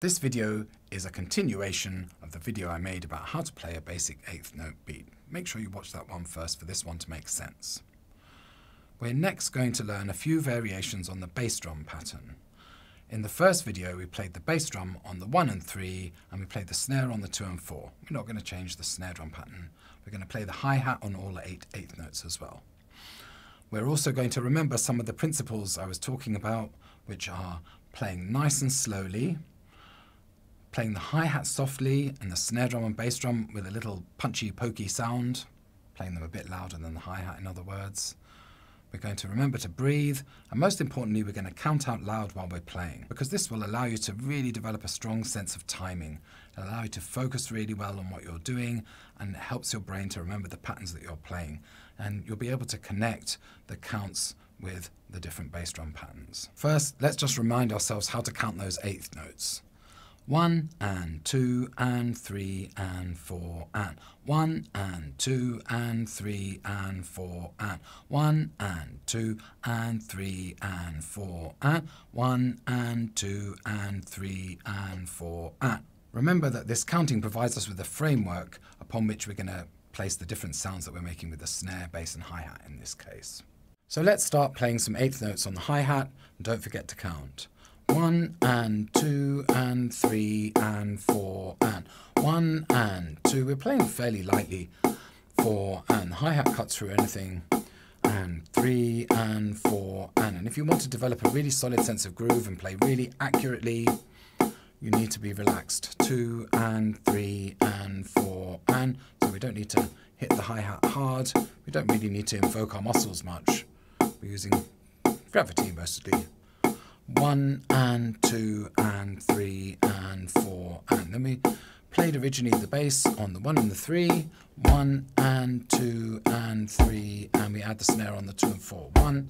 This video is a continuation of the video I made about how to play a basic eighth note beat. Make sure you watch that one first for this one to make sense. We're next going to learn a few variations on the bass drum pattern. In the first video we played the bass drum on the 1 and 3 and we played the snare on the 2 and 4. We're not going to change the snare drum pattern. We're going to play the hi-hat on all eight eighth notes as well. We're also going to remember some of the principles I was talking about which are playing nice and slowly, playing the hi-hat softly and the snare drum and bass drum with a little punchy pokey sound, playing them a bit louder than the hi-hat in other words. We're going to remember to breathe, and most importantly, we're going to count out loud while we're playing, because this will allow you to really develop a strong sense of timing. It'll allow you to focus really well on what you're doing, and it helps your brain to remember the patterns that you're playing. And you'll be able to connect the counts with the different bass drum patterns. First, let's just remind ourselves how to count those eighth notes. One and two and three and four and one and two and three and four and one and two and three and four and one and two and three and four and. Remember that this counting provides us with a framework upon which we're going to place the different sounds that we're making with the snare, bass and hi-hat in this case. So let's start playing some eighth notes on the hi-hat and don't forget to count. One and two and three and four and one and two. We're playing fairly lightly. Four and hi-hat cuts through anything. And three and four and. And if you want to develop a really solid sense of groove and play really accurately, you need to be relaxed. Two and three and four and. So we don't need to hit the hi-hat hard. We don't really need to invoke our muscles much. We're using gravity mostly one and two and three and four and then we played originally the bass on the one and the three one and two and three and we add the snare on the two and four. One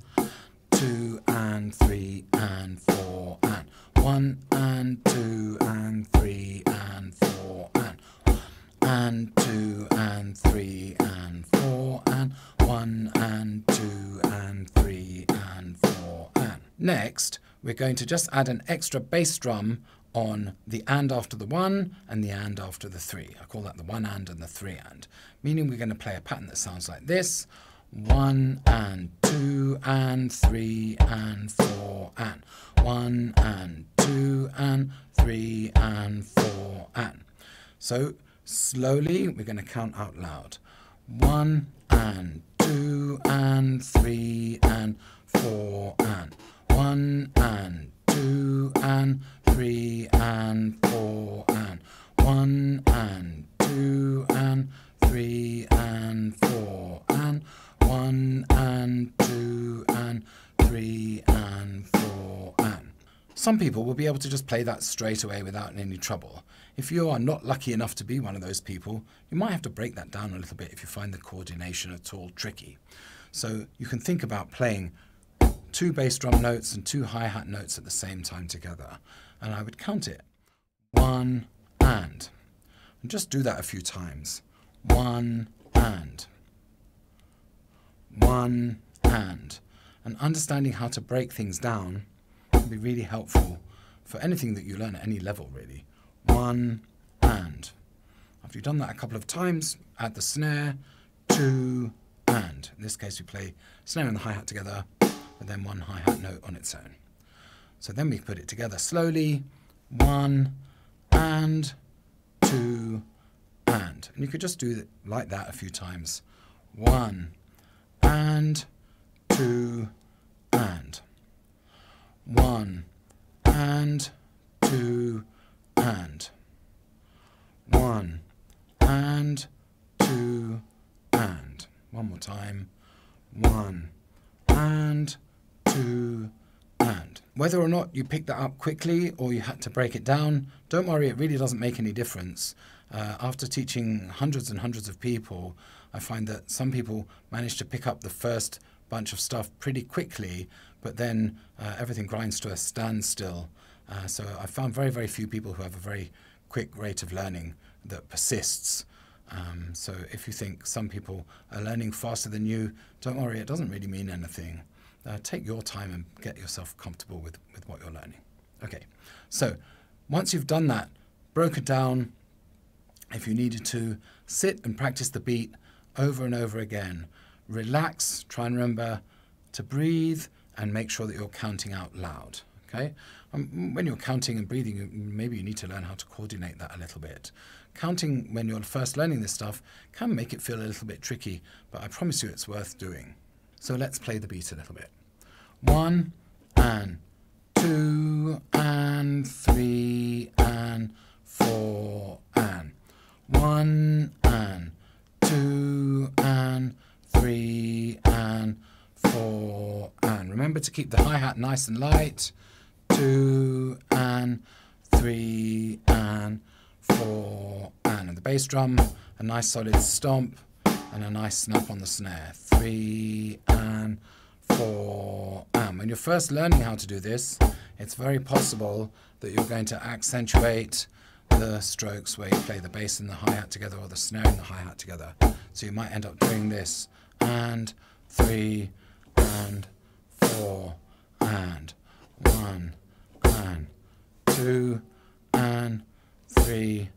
two and three and four and one and two and three and four and and two and three and four and one and two and three and four and. Next we're going to just add an extra bass drum on the and after the one and the and after the three. I call that the one and and the three and, meaning we're going to play a pattern that sounds like this. One and two and three and four and one and two and three and four and. So slowly we're going to count out loud. One and two and three and four and one and two and three and four and one and two and three and four and one and two and three and four and. Some people will be able to just play that straight away without any trouble. If you are not lucky enough to be one of those people, you might have to break that down a little bit if you find the coordination at all tricky. So you can think about playing two bass drum notes and two hi-hat notes at the same time together. And I would count it. One and. And just do that a few times. One and. One and. And understanding how to break things down can be really helpful for anything that you learn at any level, really. One and. After you've done that a couple of times, add the snare, two and. In this case, we play snare and the hi-hat together, and then one hi-hat note on its own. So then we put it together slowly, one and two and. And you could just do it like that a few times. One and two and. One and two and. One and two and. One more time. One and and. Whether or not you picked that up quickly or you had to break it down, don't worry, it really doesn't make any difference. Uh, after teaching hundreds and hundreds of people, I find that some people manage to pick up the first bunch of stuff pretty quickly, but then uh, everything grinds to a standstill. Uh, so I found very, very few people who have a very quick rate of learning that persists. Um, so if you think some people are learning faster than you, don't worry, it doesn't really mean anything uh, take your time and get yourself comfortable with, with what you're learning. Okay, so Once you've done that, broken down, if you needed to, sit and practice the beat over and over again. Relax, try and remember to breathe and make sure that you're counting out loud. Okay? Um, when you're counting and breathing, maybe you need to learn how to coordinate that a little bit. Counting when you're first learning this stuff can make it feel a little bit tricky, but I promise you it's worth doing. So let's play the beat a little bit. One and two and three and four and one and two and three and four and. Remember to keep the hi-hat nice and light. Two and three and four and, and the bass drum a nice solid stomp and a nice snap on the snare. Three and four. And when you're first learning how to do this it's very possible that you're going to accentuate the strokes where you play the bass and the hi-hat together or the snare and the hi-hat together. So you might end up doing this. And three and four. And one and two and three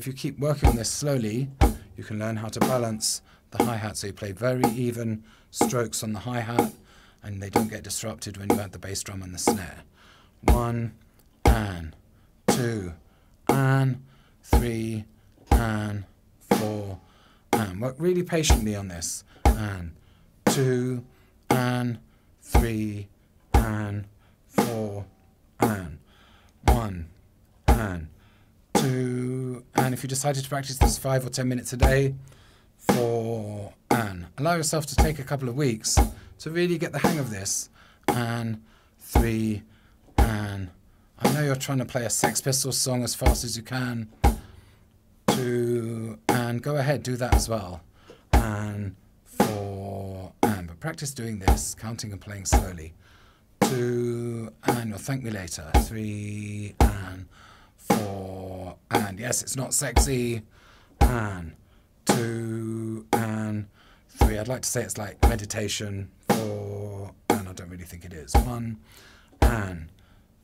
if you keep working on this slowly you can learn how to balance the hi-hat. So you play very even strokes on the hi-hat and they don't get disrupted when you add the bass drum and the snare. One and two and three and four and. Work really patiently on this. And two and three and four if you decided to practice this five or ten minutes a day for and allow yourself to take a couple of weeks to really get the hang of this. And three and I know you're trying to play a Sex Pistols song as fast as you can. Two and go ahead do that as well. And four and but practice doing this counting and playing slowly. Two and you'll thank me later. Three and and yes it's not sexy. And two and three. I'd like to say it's like meditation. Four and I don't really think it is. One and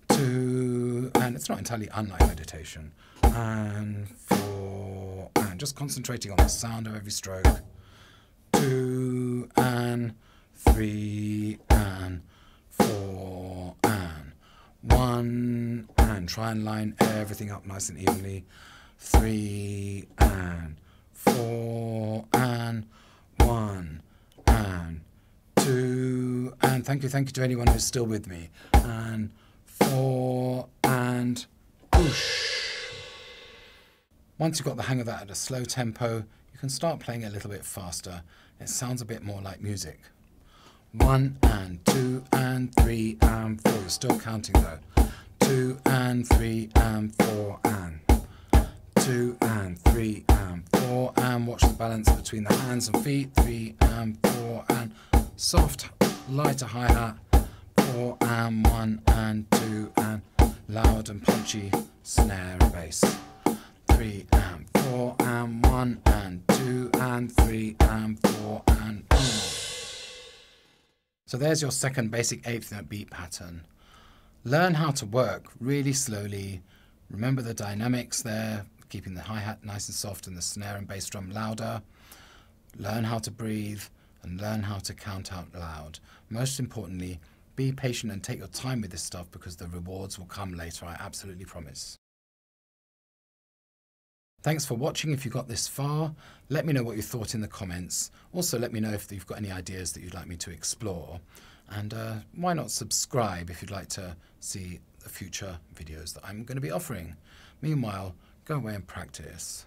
two and it's not entirely unlike meditation. And four and just concentrating on the sound of every stroke. Two and three and four and one and try and line everything up nice and evenly three and four and one and two and thank you thank you to anyone who's still with me and four and whoosh once you've got the hang of that at a slow tempo, you can start playing a little bit faster. It sounds a bit more like music. One and two and three and four. You're still counting though. Two and three and four and two and three and four and watch the balance between the hands and feet. Three and four and soft, lighter hi-hat. Four and one and two and loud and punchy snare and bass three and four and one and two and three and four and. So there's your second basic eighth note beat pattern. Learn how to work really slowly. Remember the dynamics there, keeping the hi-hat nice and soft and the snare and bass drum louder. Learn how to breathe and learn how to count out loud. Most importantly, be patient and take your time with this stuff because the rewards will come later, I absolutely promise. Thanks for watching if you got this far. Let me know what you thought in the comments. Also, let me know if you've got any ideas that you'd like me to explore. And uh, why not subscribe if you'd like to see the future videos that I'm going to be offering. Meanwhile, go away and practice.